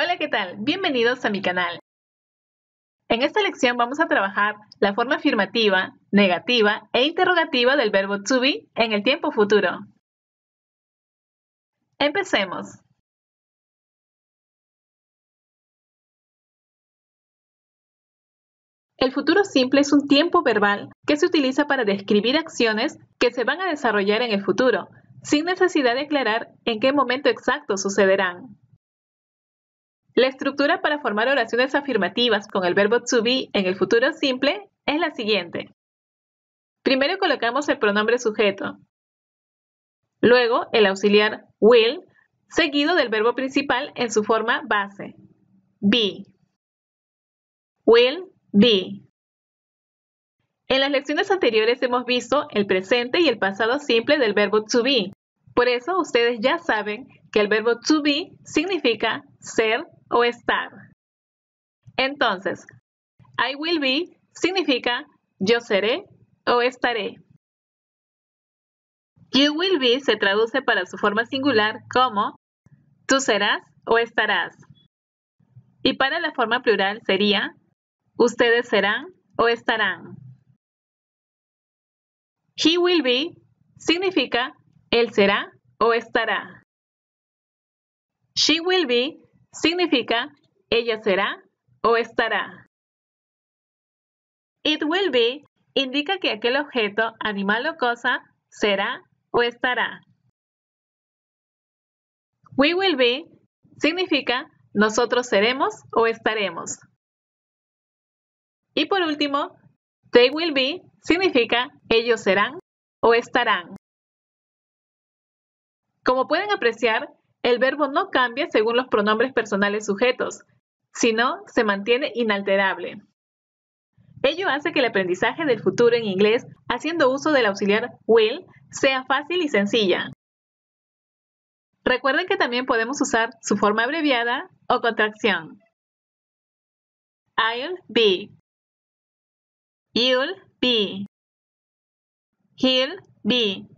Hola, ¿qué tal? Bienvenidos a mi canal. En esta lección vamos a trabajar la forma afirmativa, negativa e interrogativa del verbo to be en el tiempo futuro. Empecemos. El futuro simple es un tiempo verbal que se utiliza para describir acciones que se van a desarrollar en el futuro, sin necesidad de aclarar en qué momento exacto sucederán. La estructura para formar oraciones afirmativas con el verbo to be en el futuro simple es la siguiente. Primero colocamos el pronombre sujeto. Luego el auxiliar will, seguido del verbo principal en su forma base. Be. Will be. En las lecciones anteriores hemos visto el presente y el pasado simple del verbo to be. Por eso ustedes ya saben que el verbo to be significa ser o estar. Entonces, I will be significa yo seré o estaré. You will be se traduce para su forma singular como tú serás o estarás. Y para la forma plural sería ustedes serán o estarán. He will be significa él será o estará. She will be significa ella será o estará. It will be indica que aquel objeto, animal o cosa será o estará. We will be significa nosotros seremos o estaremos. Y por último, they will be significa ellos serán o estarán. Como pueden apreciar, el verbo no cambia según los pronombres personales sujetos, sino se mantiene inalterable. Ello hace que el aprendizaje del futuro en inglés, haciendo uso del auxiliar will, sea fácil y sencilla. Recuerden que también podemos usar su forma abreviada o contracción. I'll be. You'll be. He'll be.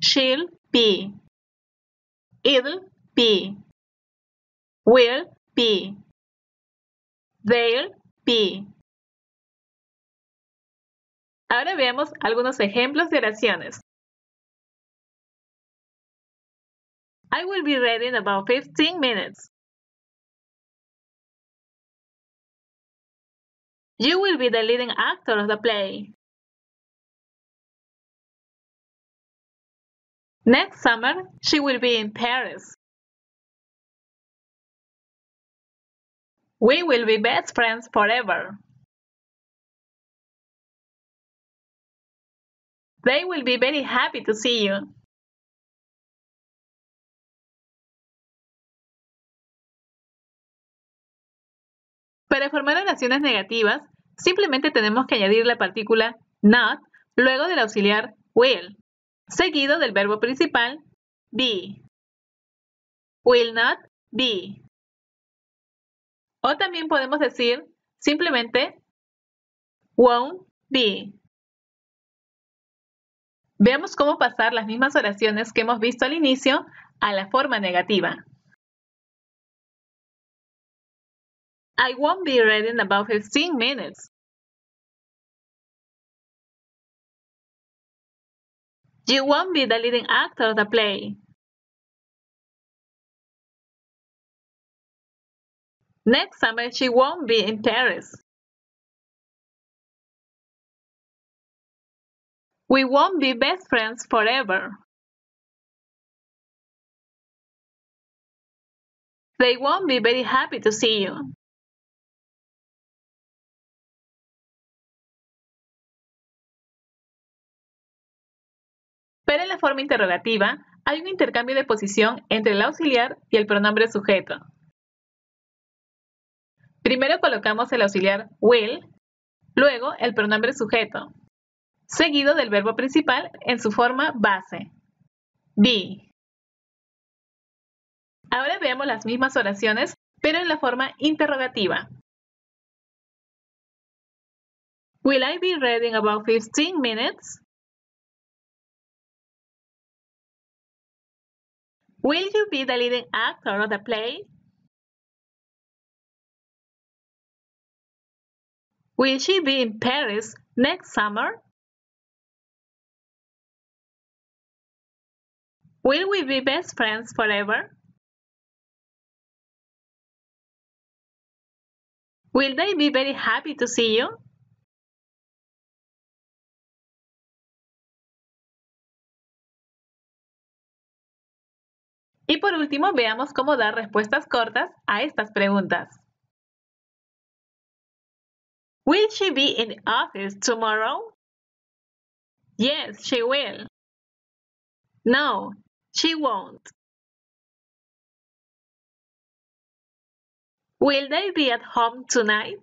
She'll be. It'll be. Will be. They'll be. Ahora veamos algunos ejemplos de oraciones. I will be ready in about 15 minutes. You will be the leading actor of the play. Next summer, she will be in Paris. We will be best friends forever. They will be very happy to see you. Para formar oraciones negativas, simplemente tenemos que añadir la partícula not luego del auxiliar will seguido del verbo principal be. Will not be. O también podemos decir simplemente won't be. Veamos cómo pasar las mismas oraciones que hemos visto al inicio a la forma negativa. I won't be ready in about 15 minutes. You won't be the leading actor of the play. Next summer, she won't be in Paris. We won't be best friends forever. They won't be very happy to see you. Pero en la forma interrogativa hay un intercambio de posición entre el auxiliar y el pronombre sujeto. Primero colocamos el auxiliar will, luego el pronombre sujeto, seguido del verbo principal en su forma base, be. Ahora veamos las mismas oraciones, pero en la forma interrogativa. Will I be ready in about 15 minutes? Will you be the leading actor of the play? Will she be in Paris next summer? Will we be best friends forever? Will they be very happy to see you? Y por último, veamos cómo dar respuestas cortas a estas preguntas. Will she be in office tomorrow? Yes, she will. No, she won't. Will they be at home tonight?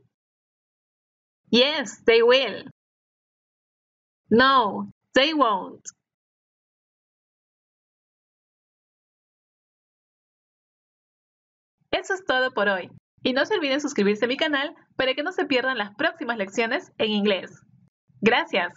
Yes, they will. No, they won't. Eso es todo por hoy. Y no se olviden suscribirse a mi canal para que no se pierdan las próximas lecciones en inglés. Gracias.